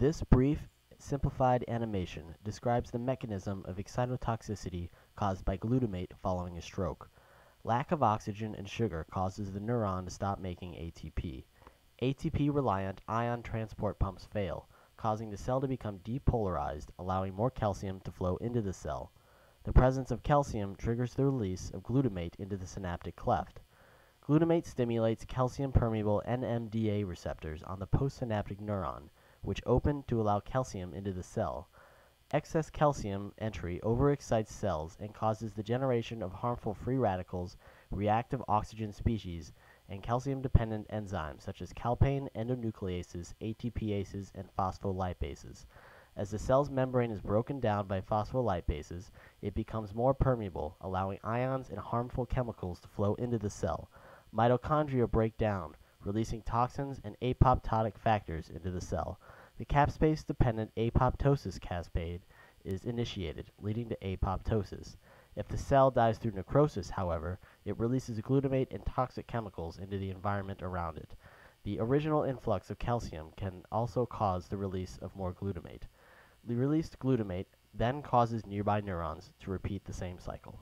This brief, simplified animation describes the mechanism of excitotoxicity caused by glutamate following a stroke. Lack of oxygen and sugar causes the neuron to stop making ATP. ATP-reliant ion transport pumps fail, causing the cell to become depolarized, allowing more calcium to flow into the cell. The presence of calcium triggers the release of glutamate into the synaptic cleft. Glutamate stimulates calcium-permeable NMDA receptors on the postsynaptic neuron, which open to allow calcium into the cell. Excess calcium entry overexcites cells and causes the generation of harmful free radicals, reactive oxygen species, and calcium-dependent enzymes such as calpain, endonucleases, ATPases, and phospholipases. As the cell's membrane is broken down by phospholipases, it becomes more permeable, allowing ions and harmful chemicals to flow into the cell. Mitochondria break down, releasing toxins and apoptotic factors into the cell. The caspase-dependent apoptosis cascade is initiated, leading to apoptosis. If the cell dies through necrosis, however, it releases glutamate and toxic chemicals into the environment around it. The original influx of calcium can also cause the release of more glutamate. The released glutamate then causes nearby neurons to repeat the same cycle.